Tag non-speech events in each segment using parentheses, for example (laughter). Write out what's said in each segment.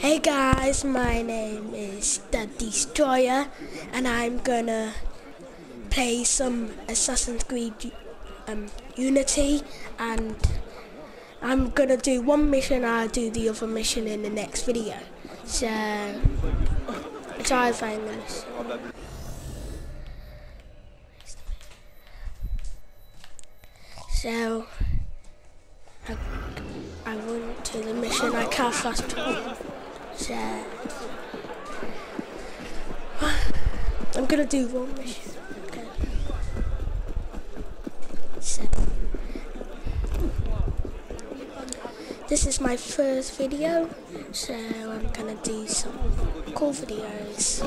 Hey guys, my name is The Destroyer and I'm gonna play some Assassin's Creed um, Unity and I'm gonna do one mission I'll do the other mission in the next video. So, try find mission. So, I, I went to the mission I can't fast travel. (sighs) I'm gonna do one mission. This is my first video, so I'm gonna do some cool videos.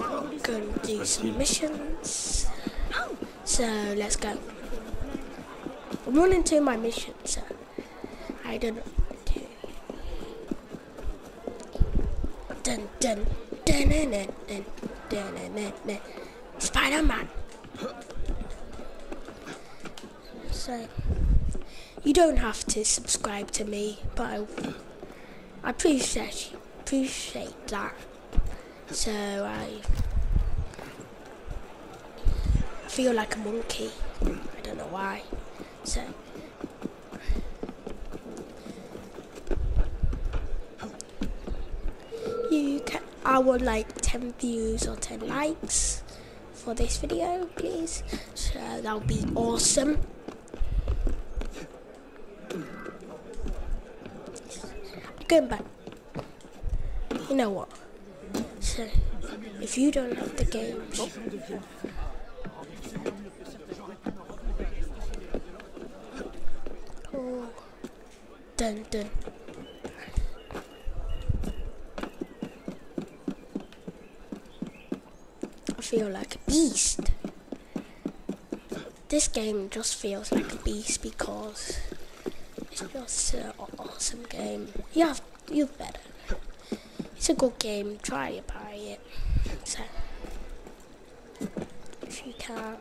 I'm Gonna do some missions. So let's go. I'm running to my mission, so I don't know Dun dun dun dun dun dun dun dun dun dun. Spider-Man. So you don't have to subscribe to me, but I, I appreciate appreciate that. So I I feel like a monkey. I don't know why. So you would like 10 views or 10 likes for this video please. So that would be awesome. Going back. You know what? So if you don't like the games oh dun dun feel like a beast. This game just feels like a beast because it's just an awesome game. You have, you better. It's a good game. Try to buy it. So, if you can't,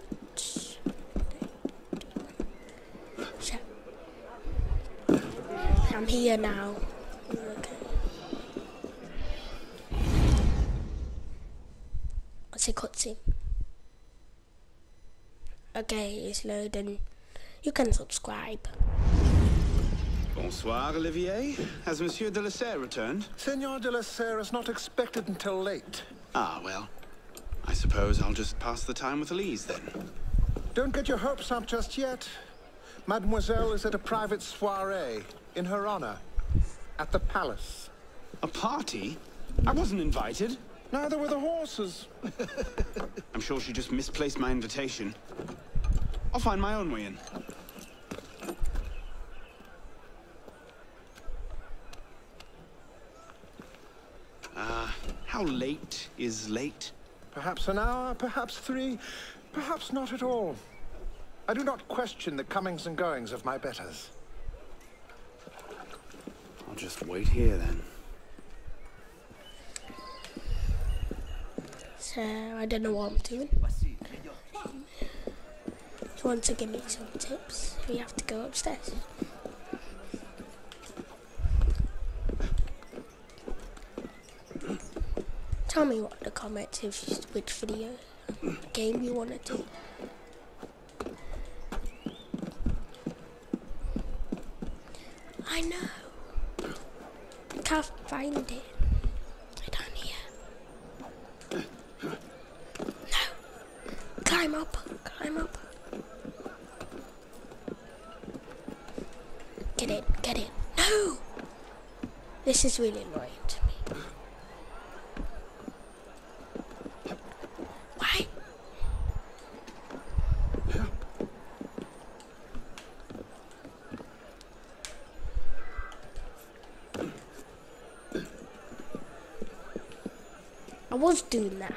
I'm here now. Okay, it's loading. You can subscribe. Bonsoir, Olivier. Has Monsieur de la Serre returned? Senor de la Serre is not expected until late. Ah, well. I suppose I'll just pass the time with Elise then. Don't get your hopes up just yet. Mademoiselle is at a private soiree in her honor at the palace. A party? I wasn't invited. Neither were the horses. (laughs) I'm sure she just misplaced my invitation. I'll find my own way in. Uh, how late is late? Perhaps an hour, perhaps three, perhaps not at all. I do not question the comings and goings of my betters. I'll just wait here then. So I don't know what I'm doing. You want to give me some tips? We have to go upstairs. Tell me what in the comments if which video game you want to do. I know. I can't find it. I don't hear. No. Climb up. Climb up. Get in. Get in. No. This is really annoying to me. Why? I was doing that.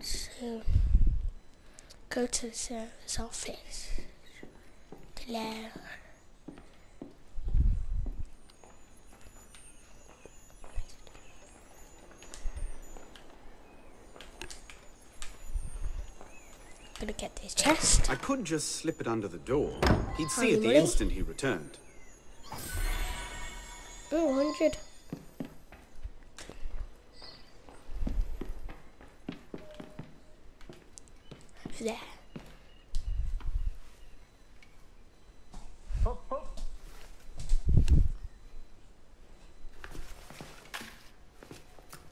So, go to the office. Hello. Gonna get this chest. I could just slip it under the door. He'd see Holy it the instant he returned. Oh, 100. There.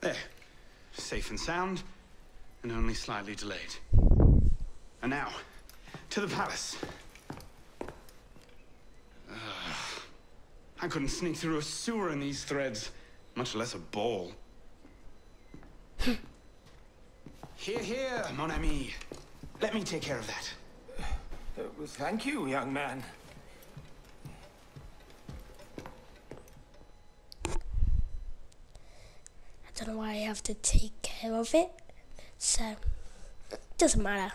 There. Safe and sound, and only slightly delayed. And now, to the palace. Ugh. I couldn't sneak through a sewer in these threads, much less a ball. (laughs) here, here, mon ami. Let me take care of that. Uh, well, thank you, young man. I don't know why I have to take care of it. So, it doesn't matter.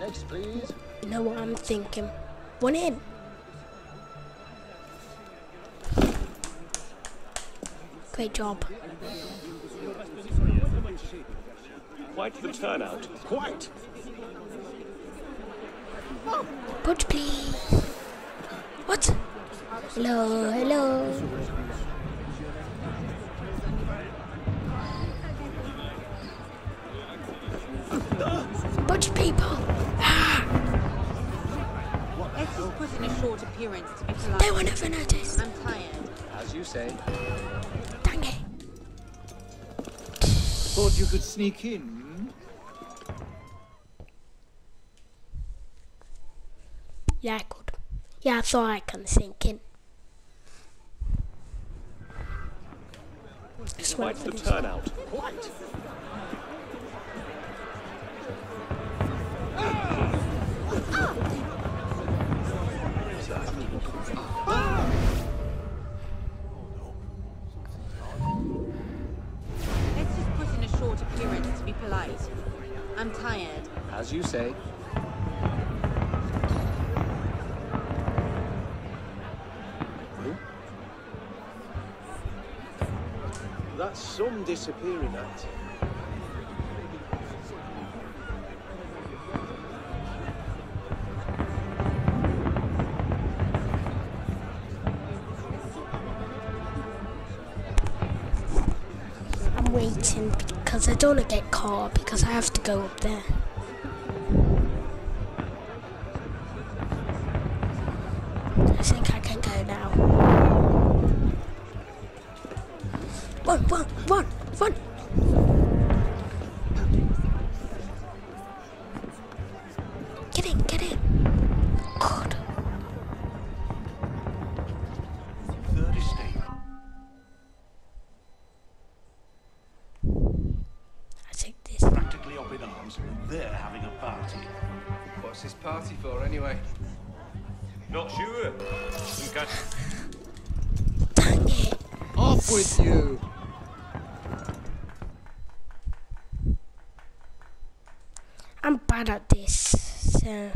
Next, please. You know what I'm thinking? One in. Great job. Quite the turnout. Quite. Put please. What? Hello, hello. Bunch of people. Let's just put in a short appearance to be polite. They will never notice. I'm tired. As you say. Dang it. Thought you could sneak in. Yeah, I could. Yeah, I thought I can sink in. Just wait Quite for the turnout. Quite. Let's appearance to be polite. I'm tired. As you say. That's some disappearing act. I'm waiting because I don't want to get caught because I have to go up there. Arms. They're having a party. What's this party for, anyway? Not sure. Some kind Dang. Off with you. I'm bad at this, so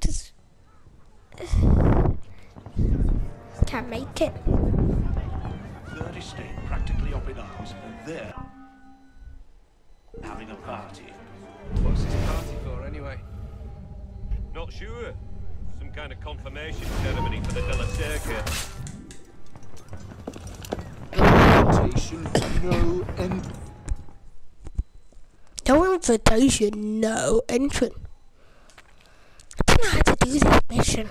just (sighs) can't make it. Third estate practically up in arms. They're having a party. What's this party for, anyway? Not sure. Some kind of confirmation ceremony for the De La Cerca. Invitation, no en- No invitation, no entrance. I don't know how to do this mission.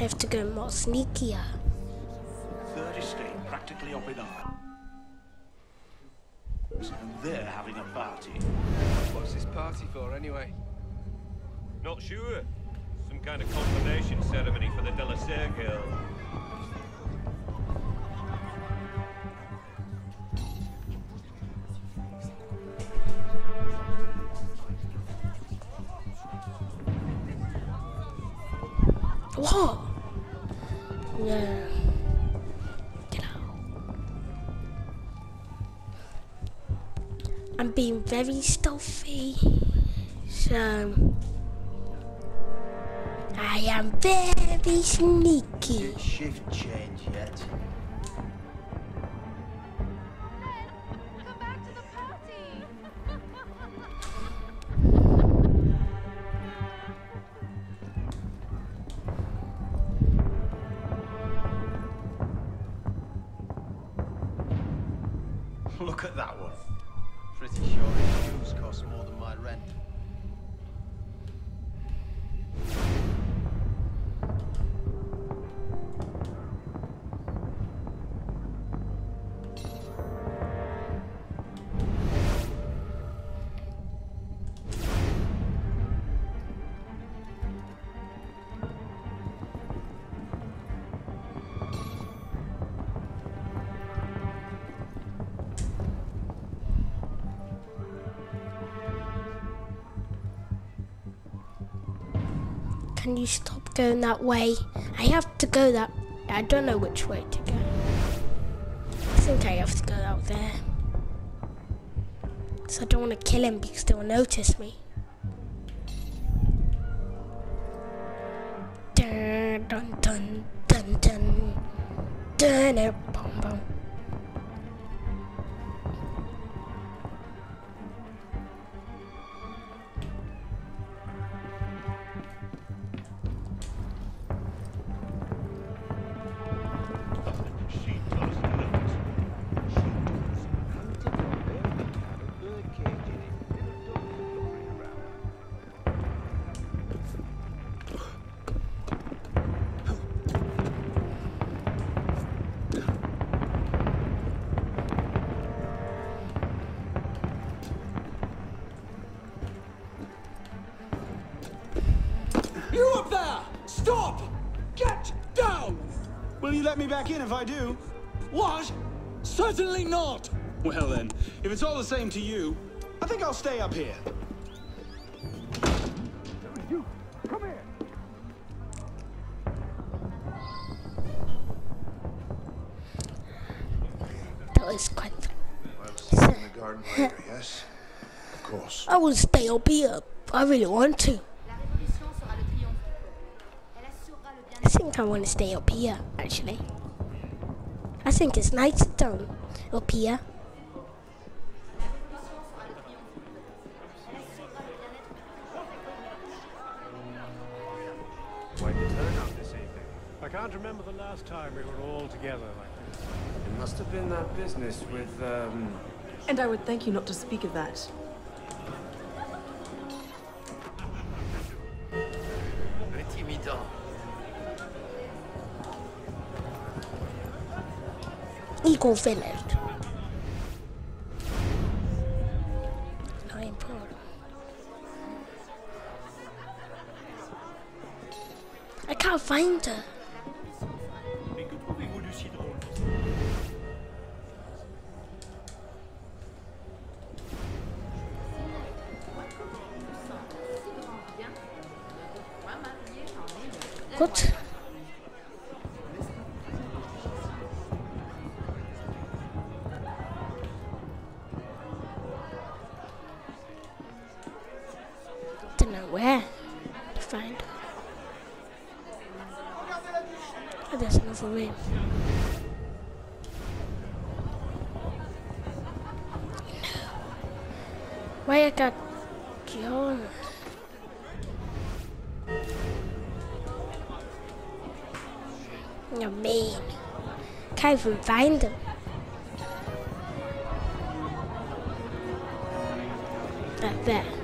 I have to go more sneakier. Third estate practically up in arms. And they're having a party. What's this party for anyway? Not sure. Some kind of confirmation ceremony for the De La Serre girl. I'm being very stealthy. So I am very sneaky. Shift change yet? Can you stop going that way? I have to go that. I don't know which way to go. I think I have to go out there. So I don't want to kill him because they'll notice me. Dun dun dun dun dun dun dun up there! Stop! Get down! Will you let me back in if I do? What? Certainly not! Well then, if it's all the same to you, I think I'll stay up here. That was quite. in the garden later, yes? Of course. I will stay up here. I really want to. Think I want to stay up here, actually. I think it's nice down up here. Quite the turnout this evening. I can't remember the last time we were all together like this. It must have been that business with, um... And I would thank you not to speak of that. Finished. I can't find her. What? Oh, there's another room. Why I got John? You're mean. Can't even find him. Right there.